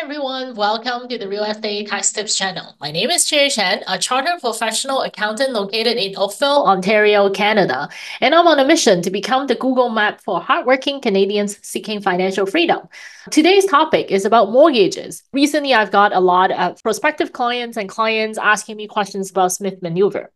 Everyone, welcome to the Real Estate Tax Tips channel. My name is Cherry Chan, a chartered professional accountant located in Oakville, Ontario, Canada, and I'm on a mission to become the Google map for hardworking Canadians seeking financial freedom. Today's topic is about mortgages. Recently, I've got a lot of prospective clients and clients asking me questions about Smith maneuver.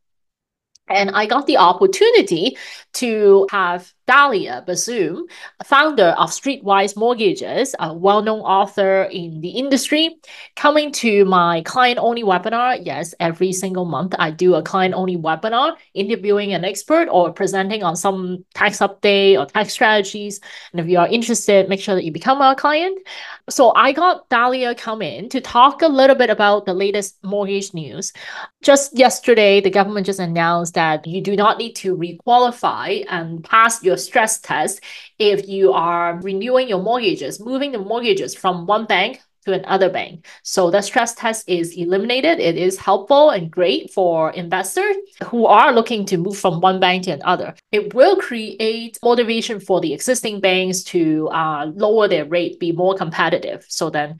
And I got the opportunity to have Dalia Barsoum, founder of Streetwise Mortgages, a well-known author in the industry, coming to my client-only webinar. Yes, every single month I do a client-only webinar, interviewing an expert or presenting on some tax update or tax strategies. And if you are interested, make sure that you become our client. So I got Dalia come in to talk a little bit about the latest mortgage news. Just yesterday, the government just announced that you do not need to requalify and pass your stress test if you are renewing your mortgages, moving the mortgages from one bank to another bank. So the stress test is eliminated. It is helpful and great for investors who are looking to move from one bank to another. It will create motivation for the existing banks to uh, lower their rate, be more competitive. So then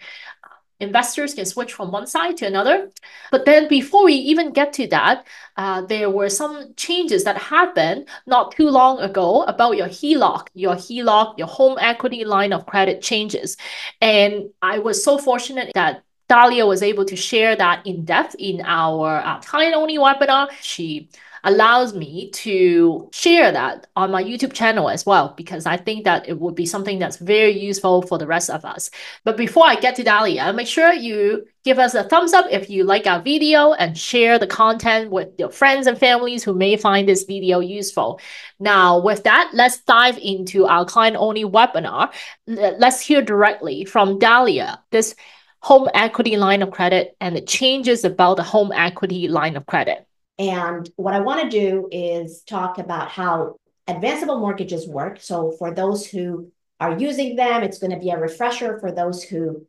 investors can switch from one side to another. But then before we even get to that, uh, there were some changes that happened not too long ago about your HELOC, your HELOC, your home equity line of credit changes. And I was so fortunate that Dalia was able to share that in depth in our uh, only webinar. She allows me to share that on my YouTube channel as well, because I think that it would be something that's very useful for the rest of us. But before I get to Dalia, make sure you give us a thumbs up if you like our video and share the content with your friends and families who may find this video useful. Now, with that, let's dive into our client-only webinar. Let's hear directly from Dalia, this home equity line of credit and the changes about the home equity line of credit. And what I want to do is talk about how advanceable mortgages work. So for those who are using them, it's going to be a refresher. For those who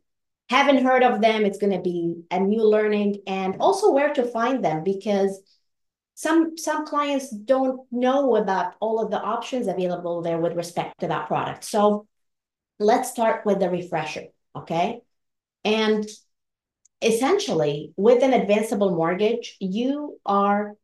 haven't heard of them, it's going to be a new learning and also where to find them because some some clients don't know about all of the options available there with respect to that product. So let's start with the refresher, okay? And essentially, with an advanceable mortgage, you are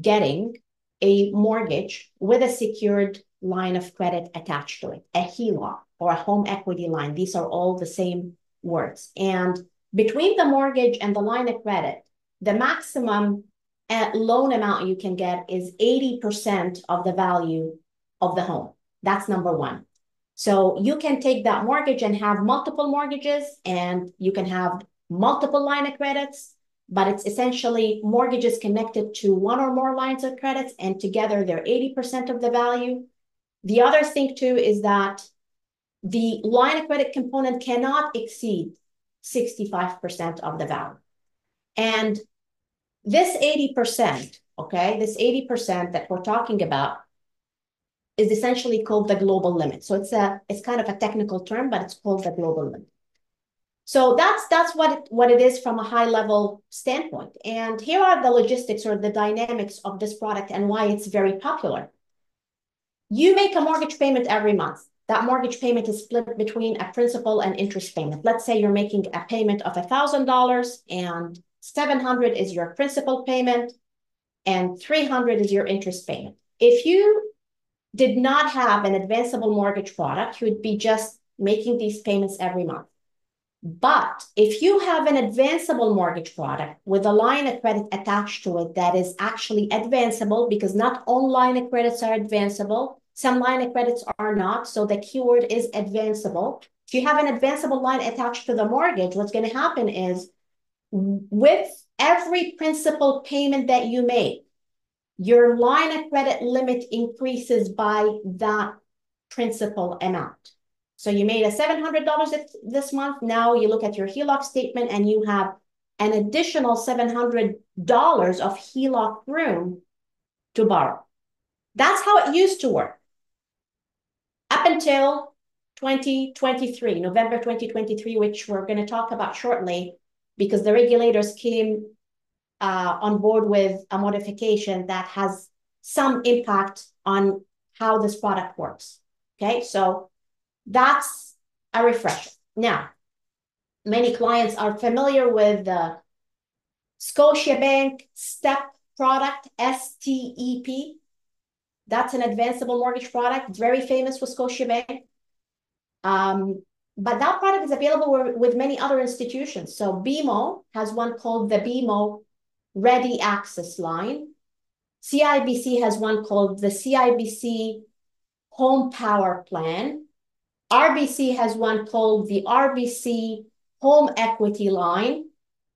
getting a mortgage with a secured line of credit attached to it, a HELOC or a home equity line. These are all the same words. And between the mortgage and the line of credit, the maximum uh, loan amount you can get is 80% of the value of the home. That's number one. So you can take that mortgage and have multiple mortgages, and you can have multiple line of credits, but it's essentially mortgages connected to one or more lines of credits, and together they're 80% of the value. The other thing too is that the line of credit component cannot exceed 65% of the value. And this 80%, okay, this 80% that we're talking about is essentially called the global limit. So it's a it's kind of a technical term, but it's called the global limit. So that's that's what it, what it is from a high level standpoint. And here are the logistics or the dynamics of this product and why it's very popular. You make a mortgage payment every month. That mortgage payment is split between a principal and interest payment. Let's say you're making a payment of $1,000 and 700 is your principal payment and 300 is your interest payment. If you did not have an advanceable mortgage product, you would be just making these payments every month. But if you have an advanceable mortgage product with a line of credit attached to it that is actually advanceable, because not all line of credits are advanceable, some line of credits are not. So the keyword is advanceable. If you have an advanceable line attached to the mortgage, what's going to happen is with every principal payment that you make, your line of credit limit increases by that principal amount. So you made a $700 this month. Now you look at your HELOC statement and you have an additional $700 of HELOC room to borrow. That's how it used to work. Up until 2023, November 2023, which we're going to talk about shortly, because the regulators came uh, on board with a modification that has some impact on how this product works. Okay, so that's a refresher. Now, many clients are familiar with the Scotiabank STEP product, S-T-E-P. That's an advanceable mortgage product. Very famous with Scotiabank. Um, but that product is available with many other institutions. So BMO has one called the BMO Ready Access Line. CIBC has one called the CIBC Home Power Plan. RBC has one called the RBC Home Equity Line.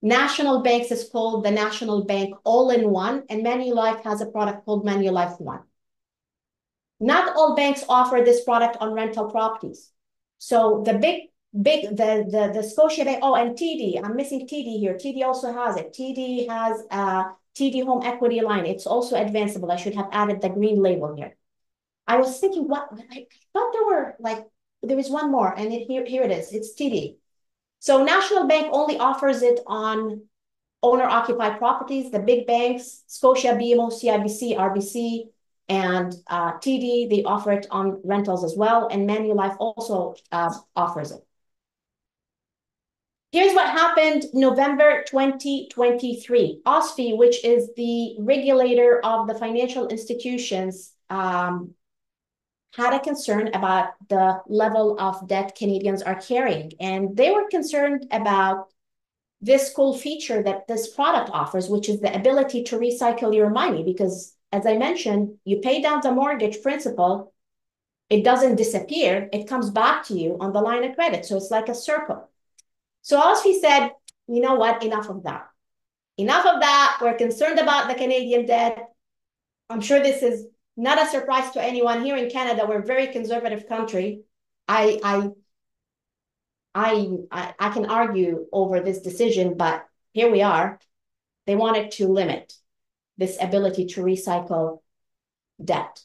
National Banks is called the National Bank All-in-One, and Manulife has a product called Manulife One. Not all banks offer this product on rental properties. So the big, big, the, the, the Scotiabank, oh, and TD, I'm missing TD here. TD also has it. TD has uh, a TD Home Equity Line. It's also advanceable. I should have added the green label here. I was thinking, what, I thought there were like, there was one more, and it, here, here it is. It's TD. So National Bank only offers it on owner-occupied properties. The big banks, Scotia, BMO, CIBC, RBC, and uh, TD, they offer it on rentals as well, and Manulife also uh, offers it. Here's what happened November 2023. OSFI, which is the regulator of the financial institutions, um, had a concern about the level of debt Canadians are carrying. And they were concerned about this cool feature that this product offers, which is the ability to recycle your money, because as I mentioned, you pay down the mortgage principal, it doesn't disappear, it comes back to you on the line of credit. So it's like a circle. So OSFI said, you know what, enough of that. Enough of that. We're concerned about the Canadian debt. I'm sure this is not a surprise to anyone here in Canada. We're a very conservative country. I, I, I, I can argue over this decision, but here we are. They wanted to limit this ability to recycle debt.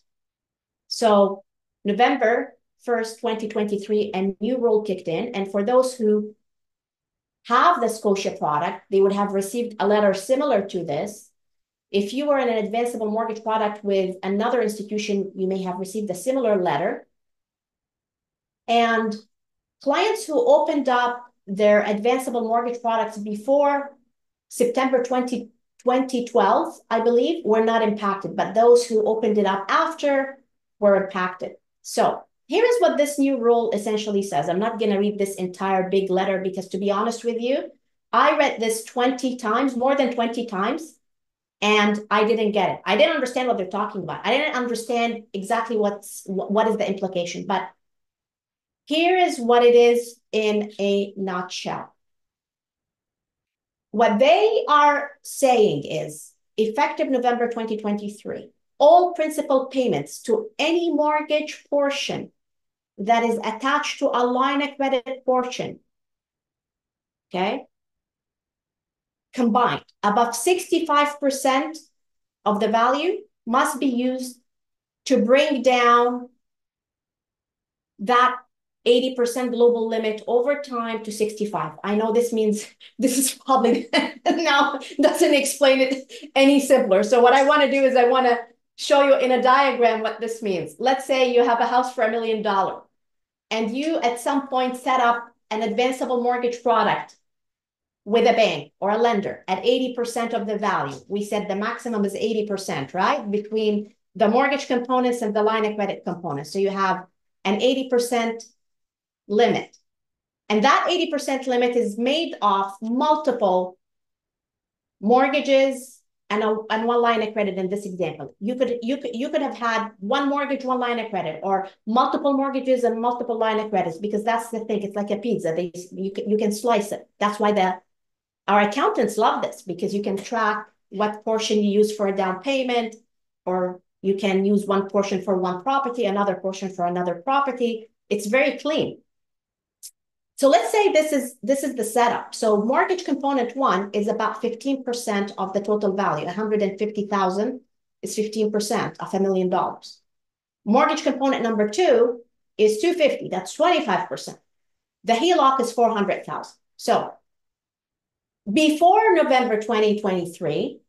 So November 1st, 2023, a new rule kicked in. And for those who have the Scotia product, they would have received a letter similar to this. If you were in an advanceable mortgage product with another institution, you may have received a similar letter. And clients who opened up their advanceable mortgage products before September 20, 2012, I believe, were not impacted, but those who opened it up after were impacted. So here is what this new rule essentially says. I'm not going to read this entire big letter because to be honest with you, I read this 20 times, more than 20 times, and I didn't get it. I didn't understand what they're talking about. I didn't understand exactly what's what is the implication, but here is what it is in a nutshell. What they are saying is effective November 2023, all principal payments to any mortgage portion that is attached to a line of credit portion, okay, combined above 65% of the value must be used to bring down that 80% global limit over time to 65. I know this means this is probably now doesn't explain it any simpler. So what I want to do is I want to show you in a diagram what this means. Let's say you have a house for a million dollar and you at some point set up an advanceable mortgage product with a bank or a lender at 80% of the value. We said the maximum is 80%, right? Between the mortgage components and the line of credit components. So you have an 80% limit. And that 80% limit is made of multiple mortgages and, a, and one line of credit in this example. You could, you, could, you could have had one mortgage, one line of credit, or multiple mortgages and multiple line of credits, because that's the thing. It's like a pizza. They, you, can, you can slice it. That's why the our accountants love this, because you can track what portion you use for a down payment, or you can use one portion for one property, another portion for another property. It's very clean. So let's say this is this is the setup. So mortgage component one is about 15% of the total value. 150,000 is 15% of a million dollars. Mortgage component number two is 250. That's 25%. The HELOC is 400,000. So before November 2023,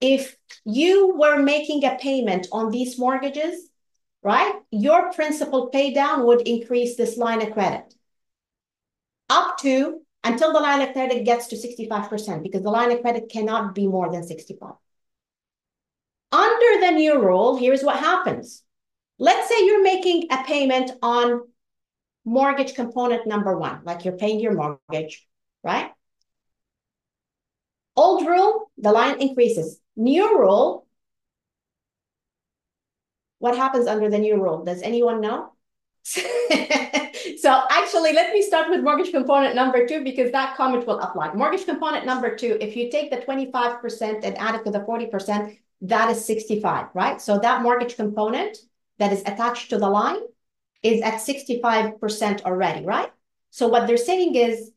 if you were making a payment on these mortgages, right, your principal pay down would increase this line of credit up to until the line of credit gets to 65% because the line of credit cannot be more than 65. Under the new rule, here's what happens. Let's say you're making a payment on mortgage component number one, like you're paying your mortgage, right? Old rule, the line increases. New rule, what happens under the new rule? Does anyone know? so actually, let me start with mortgage component number two because that comment will apply. Mortgage component number two, if you take the 25% and add it to the 40%, that is 65, right? So that mortgage component that is attached to the line is at 65% already, right? So what they're saying is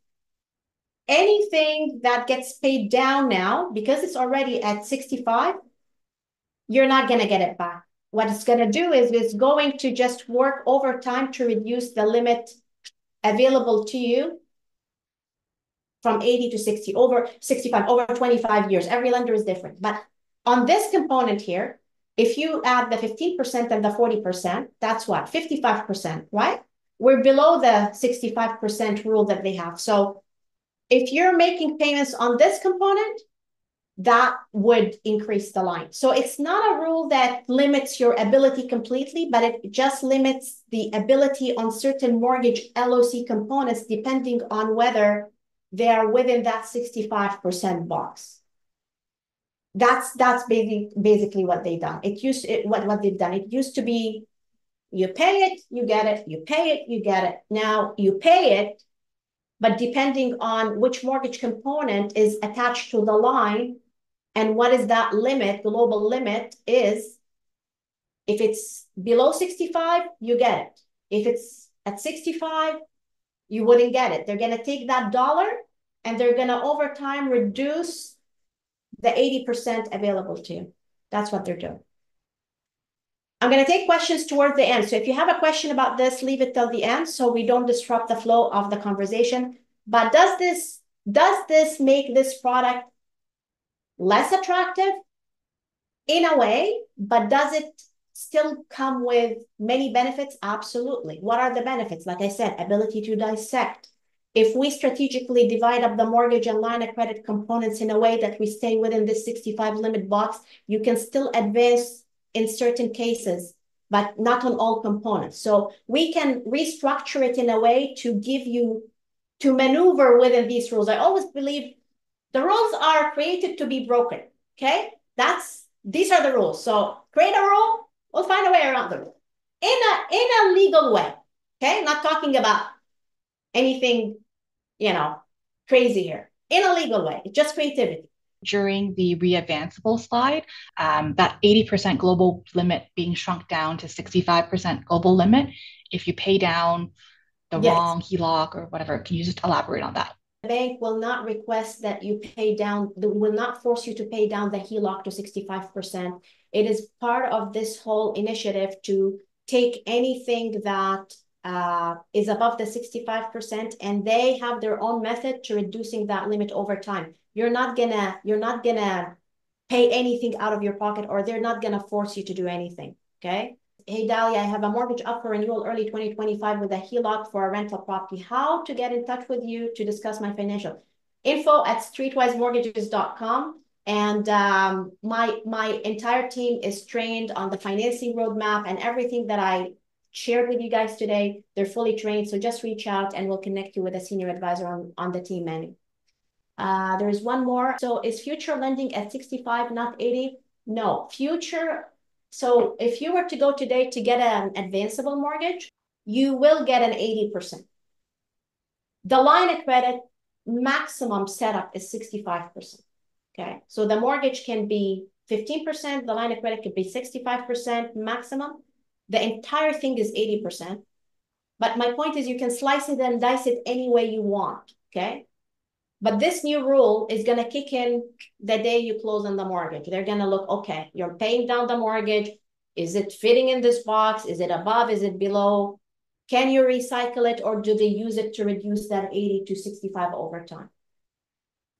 anything that gets paid down now, because it's already at 65, you're not going to get it back. What it's going to do is it's going to just work overtime to reduce the limit available to you from 80 to 60, over 65, over 25 years. Every lender is different. But on this component here, if you add the 15% and the 40%, that's what? 55%, right? We're below the 65% rule that they have. So if you're making payments on this component, that would increase the line. So it's not a rule that limits your ability completely, but it just limits the ability on certain mortgage LOC components depending on whether they are within that 65% box. That's that's basic, basically what they've done. It used it, what what they've done. It used to be you pay it, you get it, you pay it, you get it. Now you pay it, but depending on which mortgage component is attached to the line and what is that limit, global limit is, if it's below 65, you get it. If it's at 65, you wouldn't get it. They're going to take that dollar and they're going to over time reduce the 80% available to you. That's what they're doing. I'm going to take questions towards the end. So if you have a question about this, leave it till the end so we don't disrupt the flow of the conversation. But does this does this make this product less attractive? In a way, but does it still come with many benefits? Absolutely. What are the benefits? Like I said, ability to dissect. If we strategically divide up the mortgage and line of credit components in a way that we stay within this 65 limit box, you can still advance in certain cases, but not on all components. So we can restructure it in a way to give you, to maneuver within these rules. I always believe the rules are created to be broken, okay? That's, these are the rules. So create a rule, we'll find a way around the rule. In a, in a legal way, okay? Not talking about anything, you know, crazy here. In a legal way, it's just creativity during the readvanceable slide, um, that 80% global limit being shrunk down to 65% global limit. If you pay down the yes. wrong HELOC or whatever, can you just elaborate on that? The bank will not request that you pay down, will not force you to pay down the HELOC to 65%. It is part of this whole initiative to take anything that uh, is above the 65% and they have their own method to reducing that limit over time you're not gonna you're not gonna pay anything out of your pocket or they're not gonna force you to do anything okay hey Dalia, I have a mortgage up for renewal early 2025 with a HELOC for a rental property. How to get in touch with you to discuss my financial info at streetwisemortgages.com. And um, my my entire team is trained on the financing roadmap and everything that I shared with you guys today. They're fully trained. So just reach out and we'll connect you with a senior advisor on, on the team, Manny. Uh, there is one more. So is future lending at 65, not 80? No, future. So if you were to go today to get an advanceable mortgage, you will get an 80%. The line of credit maximum setup is 65%. Okay. So the mortgage can be 15%, the line of credit could be 65% maximum. The entire thing is 80%. But my point is you can slice it and dice it any way you want. Okay. But this new rule is going to kick in the day you close on the mortgage. They're going to look, okay, you're paying down the mortgage. Is it fitting in this box? Is it above? Is it below? Can you recycle it or do they use it to reduce that 80 to 65 over time?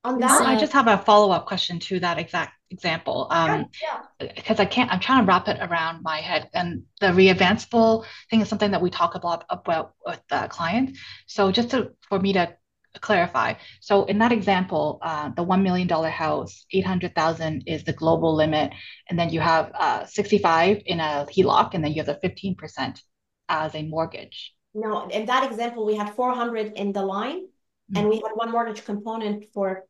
On that, I just have a follow up question to that exact example. Um, yeah. Because I can't, I'm trying to wrap it around my head. And the readvanceable thing is something that we talk a lot about with uh, clients. So just to, for me to clarify. So in that example, uh, the $1 million house, 800,000 is the global limit. And then you have uh, 65 in a HELOC, and then you have the 15% as a mortgage. No, in that example, we had 400 in the line, mm-hmm. and we had one mortgage component for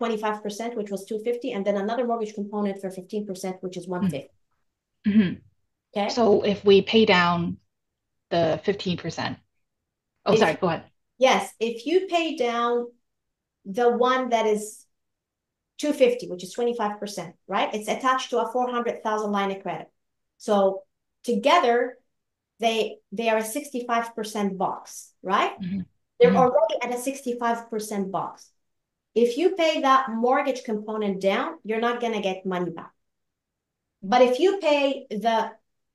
25%, which was 250, and then another mortgage component for 15%, which is 150. Mm-hmm. Okay. So if we pay down the 15%, oh, if, sorry, go ahead. Yes, if you pay down the one that is 250, which is 25%, right? It's attached to a 400,000 line of credit. So together, they they are a 65% box, right? Mm-hmm. They're mm-hmm. already at a 65% box. If you pay that mortgage component down, you're not going to get money back. But if you pay the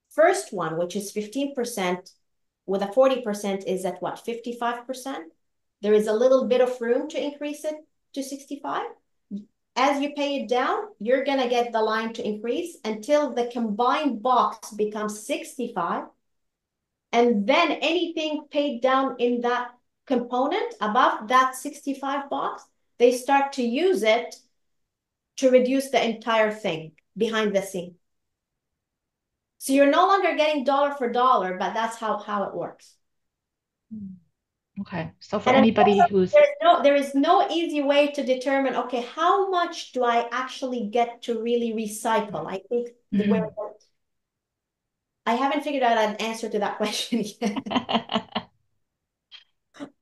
first one, which is 15%, with a 40% is at what, 55%? There is a little bit of room to increase it to 65. As you pay it down, you're going to get the line to increase until the combined box becomes 65. And then anything paid down in that component above that 65 box, they start to use it to reduce the entire thing behind the scene. So you're no longer getting dollar for dollar, but that's how, how it works. Hmm. Okay. So for and anybody also, who's there's no there is no easy way to determine, okay, how much do I actually get to really recycle? I think the mm-hmm. way I haven't figured out an answer to that question yet.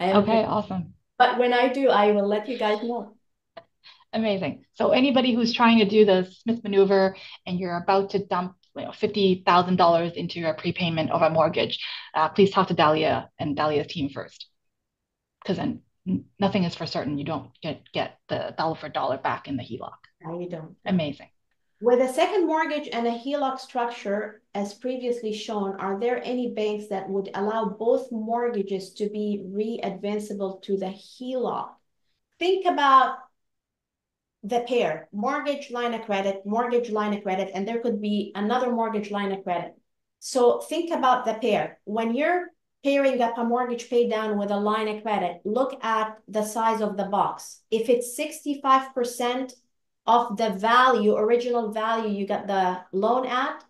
okay, awesome. But when I do, I will let you guys know. Amazing. So anybody who's trying to do the Smith maneuver and you're about to dump you know, $50,000 into your prepayment of a mortgage, uh, please talk to Dalia and Dalia's team first. Because then nothing is for certain. You don't get, get the dollar for dollar back in the HELOC. No, you don't. Amazing. With a second mortgage and a HELOC structure, as previously shown, are there any banks that would allow both mortgages to be re-advanceable to the HELOC? Think about the pair, mortgage line of credit, mortgage line of credit, and there could be another mortgage line of credit. So think about the pair. When you're pairing up a mortgage pay down with a line of credit, look at the size of the box. If it's 65% of the value, original value you got the loan at,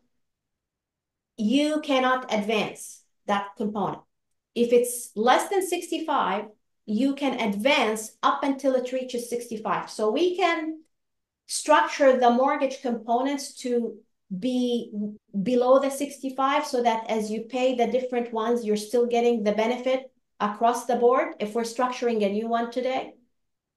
you cannot advance that component. If it's less than 65, you can advance up until it reaches 65. So we can structure the mortgage components to be below the 65 so that as you pay the different ones, you're still getting the benefit across the board if we're structuring a new one today.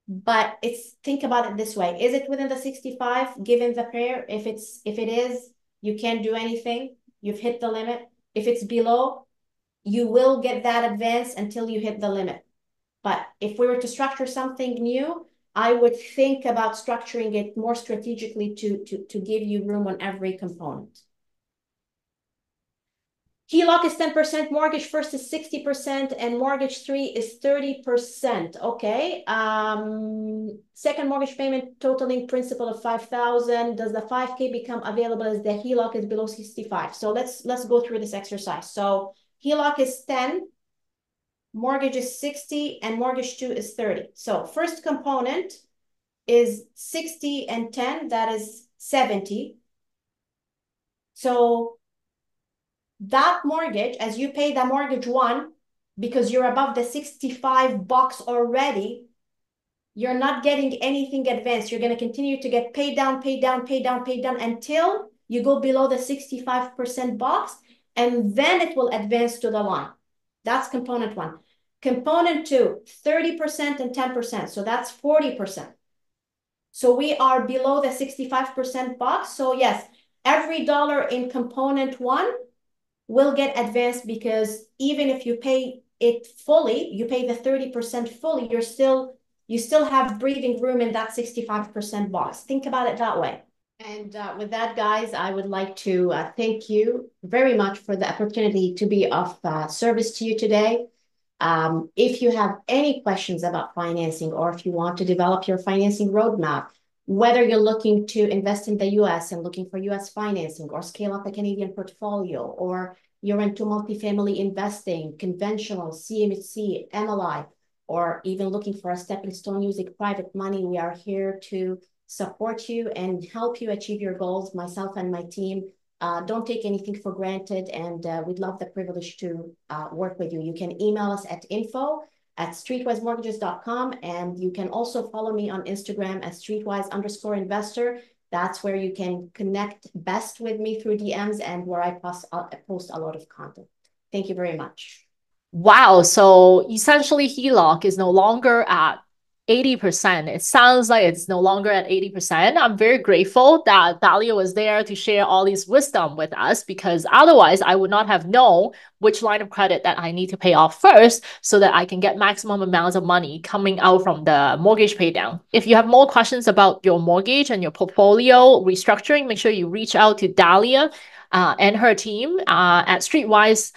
But it's think about it this way. Is it within the 65 given the pair? If it's if it is, you can't do anything. You've hit the limit. If it's below, you will get that advance until you hit the limit. But if we were to structure something new, I would think about structuring it more strategically to, to, to give you room on every component. HELOC is 10%, mortgage first is 60%, and mortgage three is 30%. Okay. Um, second mortgage payment totaling principal of 5,000. Does the 5K become available as the HELOC is below 65? So let's let's go through this exercise. So HELOC is 10, mortgage is 60 and mortgage two is 30. So first component is 60 and 10, that is 70. So that mortgage, as you pay the mortgage one, because you're above the 65 box already, you're not getting anything advanced. You're going to continue to get paid down, paid down, paid down, paid down until you go below the 65% box, and then it will advance to the line. That's component one. Component two, 30% and 10%. So that's 40%. So we are below the 65% box. So yes, every dollar in component one will get advanced because even if you pay it fully, you pay the 30% fully, you're still you still have breathing room in that 65% box. Think about it that way. And uh, with that, guys, I would like to uh, thank you very much for the opportunity to be of uh, service to you today. Um, if you have any questions about financing or if you want to develop your financing roadmap, whether you're looking to invest in the US and looking for US financing or scale up a Canadian portfolio, or you're into multifamily investing, conventional, CMHC, MLI, or even looking for a stepping stone using private money, we are here to support you and help you achieve your goals. Myself and my team uh, don't take anything for granted, and uh, we'd love the privilege to uh, work with you. You can email us at info at streetwisemortgages.com, and you can also follow me on Instagram at streetwise underscore investor. That's where you can connect best with me through DMs and where I post, uh, post a lot of content. Thank you very much. Wow. So essentially, HELOC is no longer at 80%. It sounds like it's no longer at 80%. I'm very grateful that Dalia was there to share all these wisdom with us because otherwise I would not have known which line of credit that I need to pay off first so that I can get maximum amounts of money coming out from the mortgage paydown. If you have more questions about your mortgage and your portfolio restructuring, make sure you reach out to Dalia uh, and her team uh, at Streetwise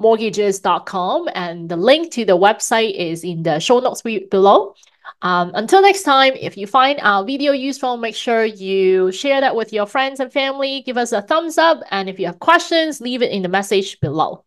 mortgages.com and the link to the website is in the show notes below. Um, until next time, if you find our video useful, make sure you share that with your friends and family. Give us a thumbs up. And if you have questions, leave it in the message below.